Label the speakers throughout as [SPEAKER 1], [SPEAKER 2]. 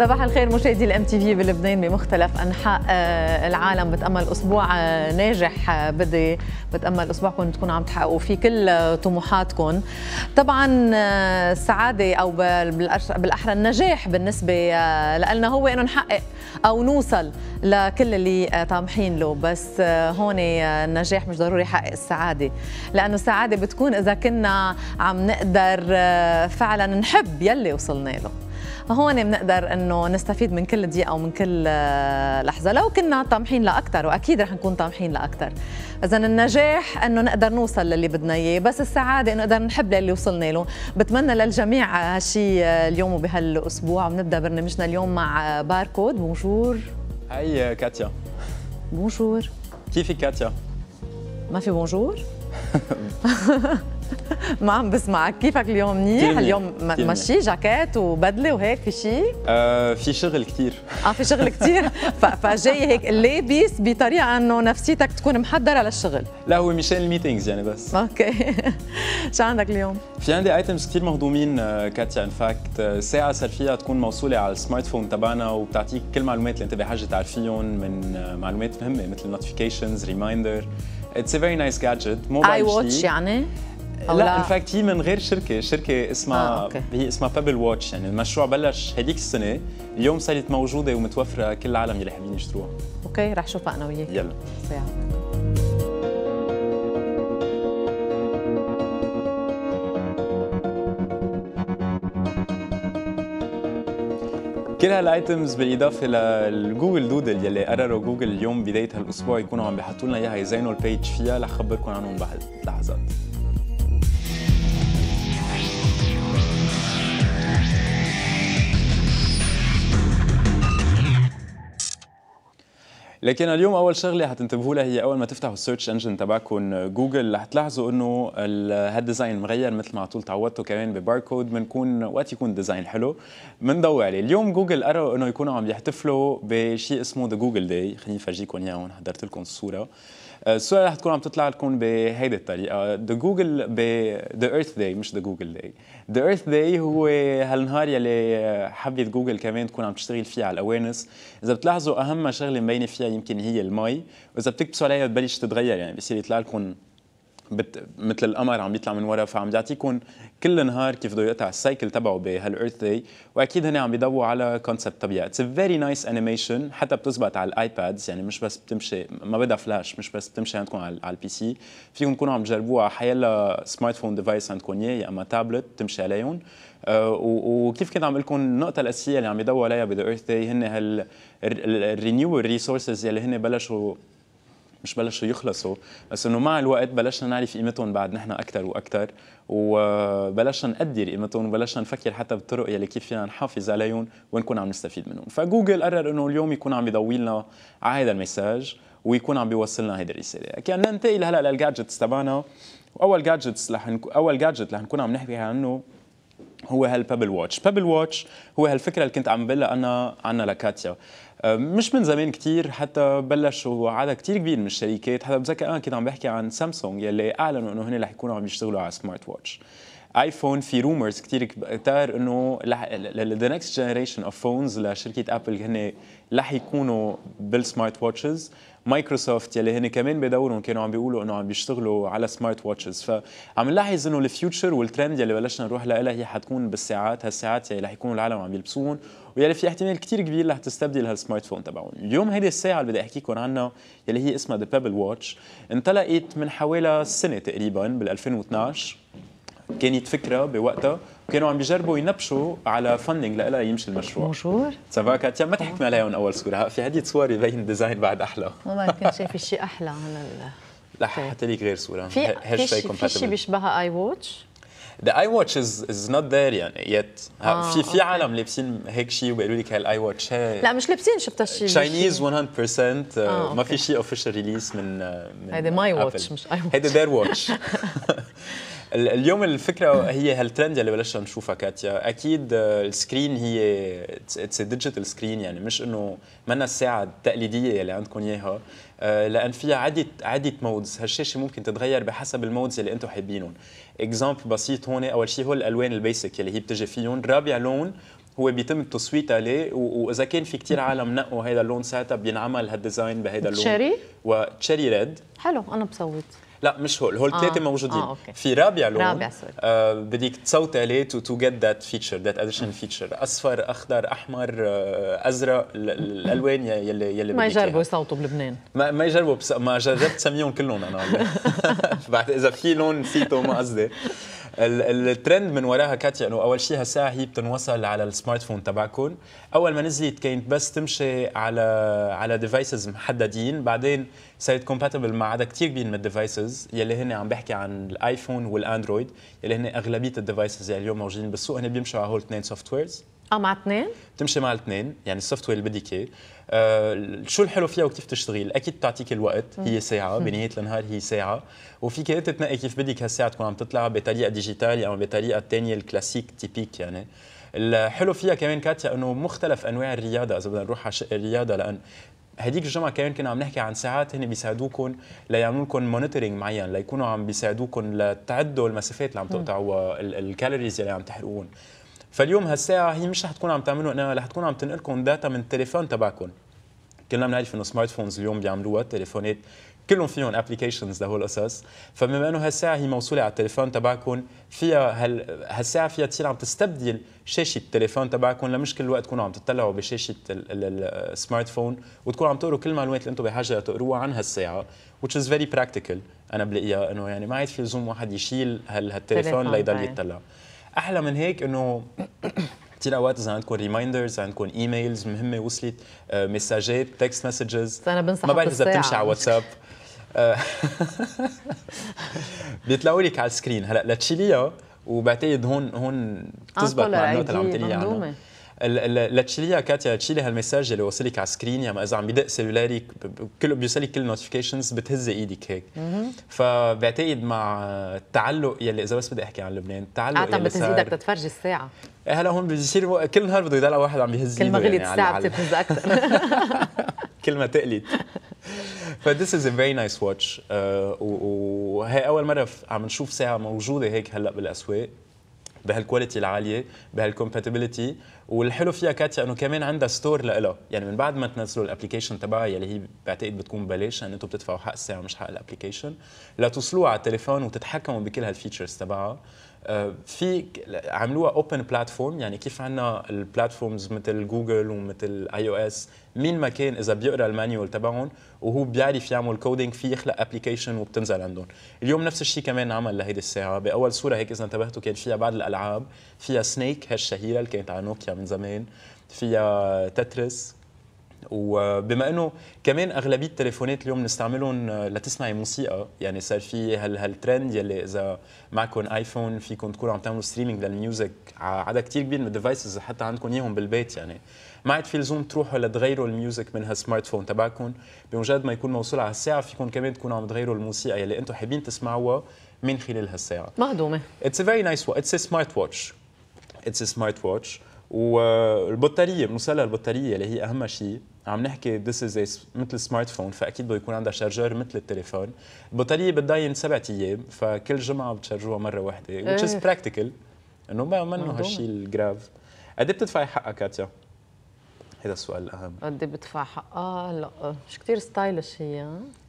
[SPEAKER 1] صباح الخير مشاهدي الام تي في بلبنان بمختلف أنحاء آه، العالم. بتأمل أسبوع آه، ناجح. آه، بدي بتأمل أسبوعكم تكونوا عم تحققوا فيه كل طموحاتكم. طبعا السعاده أو بالأحرى النجاح بالنسبة لنا هو إنه نحقق أو نوصل لكل اللي طامحين له. بس هون النجاح مش ضروري يحقق السعادة. لأنه السعادة بتكون إذا كنا عم نقدر فعلا نحب يلي وصلنا له. هون بنقدر إنه نستفيد من كل دقيقة ومن كل آه، لحظة. لو كنا طامحين لاكثر وأكيد رح نكون طامحين لاكثر اذا النجاح إنه نقدر نوصل للي بدنا إياه بس السعادة انه نقدر نحب للي وصلنا له. بتمنى للجميع هالشيء آه، اليوم وبهالأسبوع. وبنبدا برنامجنا اليوم مع Barcode. Bonjour.
[SPEAKER 2] Hi كاتيا.
[SPEAKER 1] Bonjour.
[SPEAKER 2] كيفك كاتيا؟
[SPEAKER 1] ما في bonjour؟ ما عم بسمعك كيفك اليوم منيح اليوم ماشي جاكيت وبدله وهيك في شيء
[SPEAKER 2] آه في شغل كثير
[SPEAKER 1] آه في شغل كثير فجاي هيك لابس بطريقه انه نفسيتك تكون محضره للشغل
[SPEAKER 2] لا هو مشان ال meetings يعني بس
[SPEAKER 1] OK شو عندك اليوم
[SPEAKER 2] في عندي items كثير مهضومين كاتيا in fact ساعه صار فيها تكون موصوله على ال smart phone تبعنا وبتعطيك كل المعلومات اللي انت بحاجه تعرفيهم من معلومات مهمه مثل notifications reminder It's a very nice gadget
[SPEAKER 1] موبايل iWatch يعني
[SPEAKER 2] لا, لا؟ In fact هي من غير شركة. شركة اسمها آه، هي اسمها Pebble Watch يعني المشروع بلش هذيك السنة اليوم صارت موجودة ومتوفرة كل العالم يلي حابين يشتروها.
[SPEAKER 1] OK رح شوفها أنا وياك.
[SPEAKER 2] يلا. See ya. كل هال items بالإضافة لل Google Doodle يلي قرروا جوجل اليوم بداية هالأسبوع يكونوا عم بيحطوا لنا إياها يزينوا ال page فيها رح خبركم عنهم بعد لحظات لكن اليوم أول شغلة حتنتبهوا لها هي أول ما تفتحوا ال search engine تبعكم جوجل رح تلاحظوا إنه هال design مغير مثل ما على طول تعودتوا كمان بباركود بنكون وقت يكون design حلو. بنضوي عليه. اليوم جوجل قرروا إنه يكونوا عم يحتفلوا بشيء اسمه the Google Day خليني افرجيكم اياه هون حضرت لكم الصورة. الصورة رح تكون عم تطلع لكم بهيدي الطريقة. the Google ب the Earth Day مش the Google Day the Earth Day هو هالنهار يلي حبت جوجل كمان تكون عم تشتغل فيه على ال awareness إذا بتلاحظوا أهم شغلة مبينة فيها يمكن هي المي. وإذا بتكبسوا عليها بتبلش تتغير يعني بصير يطلع لكم بت... مثل القمر عم بيطلع من ورا فعم بيعطيكم كل نهار كيف بده يقطع ال cycle تبعه بهال Earth Day وأكيد هن عم بيضووا على concept طبيعي. It's very nice animation حتى بتزبط على ال iPads يعني مش بس بتمشي ما بدها فلاش مش بس بتمشي عندكم على, على ال PC فيكم تكونوا عم تجربوها حيلا smart phone device عندكم يا أما تابلت تمشي عليهم. أه وكيف كنت عم لكم النقطة الأساسية اللي عم يضووا عليها ب the Earth Day هن هال ال renewable resources يلي هن بلشوا مش بلشوا يخلصوا. بس إنه مع الوقت بلشنا نعرف قيمتهم بعد نحن أكثر وأكثر وبلشنا نقدر قيمتهم وبلشنا نفكر حتى بالطرق يلي كيف فينا نحافظ عليهم ونكون عم نستفيد منهم. فجوجل قرر إنه اليوم يكون عم يضوي لنا على هذا ال message ويكون عم بيوصلنا هيدي الرسالة. كان ننتقل هلا لل gadgets تبعنا. واول gadgets رح أول gadget رح نكون عم نحكي عنه هو هال Pebble Watch Pebble Watch هو هالفكرة اللي كنت عم بقولها أنا عنها لكاتيا. مش من زمان كتير حتى بلشوا عدد كتير كبير من الشركات. حتى بتذكر أنا كنت عم بحكي عن سامسونج يلي أعلنوا إنه هن رح يكونوا عم يشتغلوا على smart watch ايفون في rumors كثير كتار إنه the next generation of phones لشركة ابل هن رح يكونوا بال smart watches مايكروسوفت يلي هن كمان بدورهم كانوا عم بيقولوا إنه عم بيشتغلوا على smart watches فعم نلاحظ إنه ال future وال trend يلي بلشنا نروح لها هي حتكون بالساعات. هالساعات يلي رح يكونوا العالم عم يلبسوهم ويلي في احتمال كثير كبير رح تستبدل هال smart phone تبعهم. اليوم هيدي الساعة اللي بدي أحكيكم عنها يلي هي اسمها the Pebble Watch انطلقت من حوالي سنة تقريبا بال 2012 كانت فكره بوقتها وكانوا عم بيجربوا ينبشوا على funding لها يمشي المشروع.
[SPEAKER 1] Bonjour
[SPEAKER 2] ça va كاتيا ما تحكمي عليهم أول صورة. في هدية صور يبين ال design بعد أحلى.
[SPEAKER 1] والله كنت شايفه شيء أحلى. على
[SPEAKER 2] لا حتى لك غير صورة.
[SPEAKER 1] في في شيء بيشبهها اي واتش
[SPEAKER 2] The iWatch is is not there يعني yet. آه في في عالم لابسين هيك شيء وبيقولوا لك هال iWatch
[SPEAKER 1] لا مش لابسين شفت الشيء
[SPEAKER 2] Chinese 100% آه ما في شيء official release من من
[SPEAKER 1] هيدي my watch مش iWatch
[SPEAKER 2] هيدي their watch اليوم الفكرة هي هالترند اللي بلشنا نشوفها كاتيا؟ أكيد ال screen هي It's digital screen يعني مش إنه منا الساعة التقليدية اللي عندكم إياها آه، لأن فيها عده عدة modes هالشاشة ممكن تتغير بحسب ال modes اللي أنتم حابينهم. Example بسيط هون أول شيء هو الألوان ال basic اللي هي بتجي فيهم. رابع لون هو بيتم التصويت عليه وإذا كان في كثير عالم نقوا هذا اللون ساعتها بينعمل هال design بهذا اللون.
[SPEAKER 1] Cherry
[SPEAKER 2] و cherry red
[SPEAKER 1] حلو أنا بصوت.
[SPEAKER 2] لا مش هول هول ثلاثة آه. موجودين
[SPEAKER 1] آه، OK.
[SPEAKER 2] في رابع لون
[SPEAKER 1] رابع sorry.
[SPEAKER 2] آه بدك تصوت عليه to to get that feature that additional feature أصفر أخضر أحمر آه أزرق ال- ال- الألوان يلي يلي
[SPEAKER 1] ما يجربوا. يصوتوا بلبنان
[SPEAKER 2] ما ما يجربوا بس ما جربت سميهم كلهم أنا بعد إذا في لون نسيته ما قصدي الترند من وراها كاتيا انه أول شيء هالساعه هي بتنوصل على ال smart phone تبعكم أول ما نزلت كانت بس تمشي على على devices محددين. بعدين صارت compatible مع عدد كثير كبير من ال devices يلي هن عم بحكي عن الآيفون والأندرويد. يلي هن أغلبية ال devices يلي اليوم موجودين. بالسوق هن بيمشوا على هول اثنين softwares
[SPEAKER 1] آه مع اثنين؟
[SPEAKER 2] بتمشي مع الاثنين يعني ال software اللي بدك اياه آه، شو الحلو فيها وكيف تشتغل؟ أكيد بتعطيك الوقت هي ساعة بنهاية النهار هي ساعة. وفيك أنت تنقي كيف بدك هالساعة تكون عم تطلع بطريقة digital أو بطريقة الثانية ال classic typique يعني. الحلو فيها كمان كاتيا إنه مختلف أنواع الرياضة إذا بدنا نروح على شق الرياضة. لأن هديك الجمعة كمان كنا عم نحكي عن ساعات هن بيساعدوكم ليعملوا لكم monitoring معين ليكونوا عم بيساعدوكم لتعدوا المسافات اللي عم تقطعوا ال- ال calories اللي عم تحرقوهم فاليوم هالساعة هي مش رح تكون عم تعملوا انها رح تكون عم تنقلكم data من التليفون تبعكم. كلنا بنعرف إنه smartphones اليوم بيعملوها التليفونات كلهم فيهم applications لهول القصص. فبما إنه هالساعة هي موصولة على التليفون تبعكم فيها هال... هالساعة فيها تصير عم تستبدل شاشة التليفون تبعكم لمش كل الوقت تكونوا عم تطلعوا بشاشة ال- ال- ال smartphone وتكونوا عم تقروا كل المعلومات اللي أنتم بحاجة تقروها عن هالساعة which is very practical. أنا بلاقيها إنه يعني ما عاد في لزوم واحد يشيل هال... هالتليفون
[SPEAKER 1] تليفون
[SPEAKER 2] ليضل
[SPEAKER 1] طيب.
[SPEAKER 2] أحلى من هيك إنه كثير أوقات إذا عندكم ريمايندرز عندكم ايميلز مهمة وصلت آه، مساجات تكست مسجز
[SPEAKER 1] أنا بنصح
[SPEAKER 2] ما بعرف إذا بتمشي. على واتساب. آه، بيطلعوا لك على السكرين. هلأ لتشيليها وبعتقد هون هون بتزبط
[SPEAKER 1] طلع
[SPEAKER 2] مع النوت اللي عم
[SPEAKER 1] ID
[SPEAKER 2] تقلي عنها. لتشيليها كاتيا تشيلي هالمساج اللي وصلك على السكرين يعني إذا عم بدق سيلولاري كله بيوصلك كل النوتيفيكيشنز بتهزي إيدك هيك. فبعتقد مع التعلق يلي إذا بس بدي أحكي عن لبنان التعلق يلي
[SPEAKER 1] بتهز إيدك تتفرجي الساعة.
[SPEAKER 2] إيه هلا هون بيصير كل نهار بده يضل واحد عم يهز
[SPEAKER 1] كل ما غليت
[SPEAKER 2] يعني على-
[SPEAKER 1] بتتهز أكثر.
[SPEAKER 2] كل ما تقلت ف this is a very nice watch. آه، و- وهي أول مرة عم نشوف ساعة موجودة هيك هلا بالأسواق بهالكواليتي العالية بهالكومباتيبلتي والحلو فيها كاتيا إنه كمان عندها ستور لها يعني من بعد ما تنزلوا الابلكيشن تبعها يلي هي بعتقد بتكون ببلاش لأن أنتم بتدفعوا حق الساعة مش حق ال application لتوصلوها على التليفون وتتحكموا بكل هال features تبعها. آه، في عملوها open platform يعني كيف عندنا ال platforms مثل جوجل ومثل iOS مين ما كان إذا بيقرأ ال manual تبعهم وهو بيعرف يعمل coding في يخلق application وبتنزل عندهم. اليوم نفس الشيء كمان عمل لهيدي الساعة. بأول صورة هيك إذا انتبهتوا كان فيها بعض الألعاب فيها Snake هالشهيرة اللي كانت على نوكيا من زمان فيها Tetris وبما إنه كمان أغلبية التليفونات اليوم بنستعملهم لتسمعي موسيقى يعني صار في هال هالترند يلي إذا معكم آيفون فيكم تكونوا عم تعملوا streaming لل music عدد كثير كبير من ال devices حتى عندكم إياهم بالبيت يعني ما عاد في لزوم تروحوا لتغيروا ال music من هال smartphone تبعكم بمجرد ما يكون موصول على الساعة فيكم كمان تكونوا عم تغيروا الموسيقى يلي إنتم حابين تسمعوها من خلال
[SPEAKER 1] هالساعة
[SPEAKER 2] It's a very nice watch. It's a smart watch. It's a smart watch. والبطارية بنوصلها البطارية اللي هي أهم شيء عم نحكي a s- مثل سمارت فون فأكيد بده يكون عندها شارجر مثل التليفون البطارية بتضاين سبعة أيام فكل جمعة بتشارجوها مرة واحدة which is
[SPEAKER 1] إيه.
[SPEAKER 2] practical إنه ما منه. هالشيء الجراف قد إيه بتدفعي حقها كاتيا؟ هذا السؤال الأهم
[SPEAKER 1] قد إيه بدفع حقها لا مش كثير ستايلش هي؟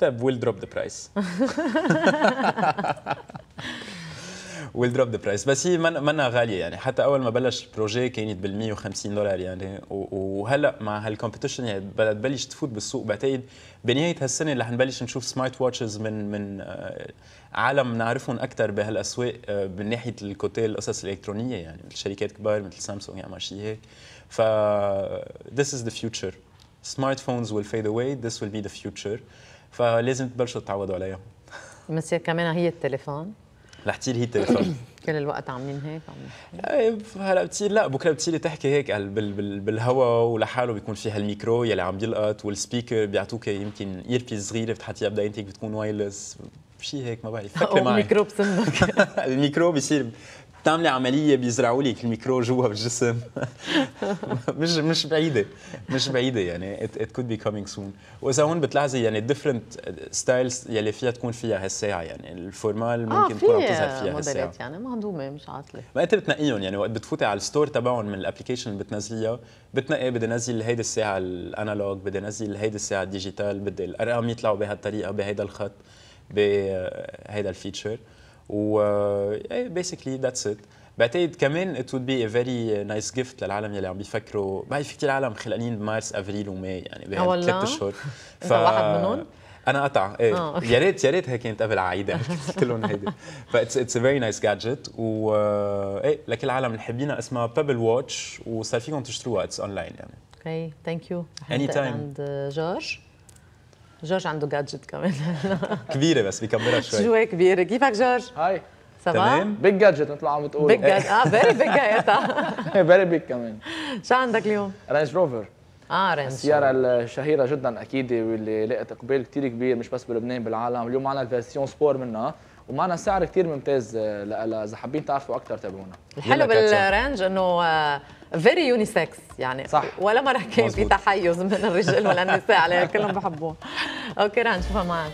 [SPEAKER 2] طيب will drop the price will drop the price بس هي من غالية يعني. حتى أول ما بلش ال projet كانت بال 150 دولار يعني. وهلأ مع هال competition يعني بدها تبلش تفوت بالسوق بعتقد بنهاية هالسنة رح نبلش نشوف smart watches من من آه، عالم نعرفهم أكثر بهالأسواق آه، من ناحية الكوتي القصص الإلكترونية يعني. مثل شركات كبار مثل سامسونج يعمل شيء هيك. ف this is the future. Smartphones will fade away. This will be the future. فلازم تبلشوا تتعودوا عليها.
[SPEAKER 1] بتصير كمان هي التليفون.
[SPEAKER 2] رح تصير هي التليفون.
[SPEAKER 1] كل الوقت عاملين هيك
[SPEAKER 2] إيه، هلا بتصير لا بكرة بتصيري تحكي هيك بالهواء ولحاله بيكون في هالميكرو يلي عم يلقط والسبيكر بيعطوك يمكن ايربيس صغيرة بتحطيها بدايتك بتكون وايرلس شيء هيك ما بعرف فكري معي.
[SPEAKER 1] ميكروب سنك
[SPEAKER 2] الميكرو بيصير بتعملي عمليه بيزرعوا لك الميكرو جوا بالجسم مش مش بعيده مش بعيده يعني it, it could be coming soon. واذا هون بتلاحظي يعني different styles يلي فيها تكون فيها هالساعه يعني ال format
[SPEAKER 1] ممكن
[SPEAKER 2] تكون عم تظهر فيها
[SPEAKER 1] موديلات
[SPEAKER 2] هالساعه
[SPEAKER 1] يعني مهضومه مش عاطله
[SPEAKER 2] ما انت بتنقيهم يعني وقت بتفوتي على ال store تبعهم من ال application اللي بتنزليها بتنقي بدي انزل هيدي الساعة ال analog بدي انزل هيدي الساعة ال digital بدي الارقام يطلعوا بهالطريقه بهيدا الخط بهيدا الفيتشر و بيسكلي ذاتس ات بعتقد كمان ات وود بي ا فيري نايس جيفت للعالم يلي عم بيفكروا. بعرف في كثير عالم خلقانين بمارس أفريل وماي يعني بهالثلاث أشهر.
[SPEAKER 1] ف... واحد منهم؟
[SPEAKER 2] أنا قطع. إيه. آه. يا ريت يا ريت هيك كانت قبل عايدة. كلهم هيدي. فاتس اتس ا فيري نايس جادجت و إيه لكل العالم اللي حابينها اسمها بابل واتش وصار فيكم تشتروها. اتس اونلاين يعني.
[SPEAKER 1] أوكي ثانك يو Anytime جورج. جورج عنده gadget كمان
[SPEAKER 2] كبيره بس بكبرها شوي
[SPEAKER 1] شوي كبيره كيفك جورج؟
[SPEAKER 3] هاي
[SPEAKER 2] تمام
[SPEAKER 3] Big gadget مثل ما عم بتقول
[SPEAKER 1] big gadget آه very big
[SPEAKER 3] very big كمان
[SPEAKER 1] شو عندك اليوم؟
[SPEAKER 3] Range Rover
[SPEAKER 1] آه Range
[SPEAKER 3] السيارة الشهيرة جدا أكيد واللي لقت إقبال كثير كبير مش بس بلبنان بالعالم، اليوم معنا ال version sport منها ومعنا سعر كثير ممتاز لها إذا حابين تعرفوا أكثر تابعونا.
[SPEAKER 1] الحلو بال Range إنه very unisex يعني
[SPEAKER 3] صح
[SPEAKER 1] ولا مرة كان في تحيز من الرجال ولا النساء عليه كلهم بحبوه. Okay Range شوفها معك.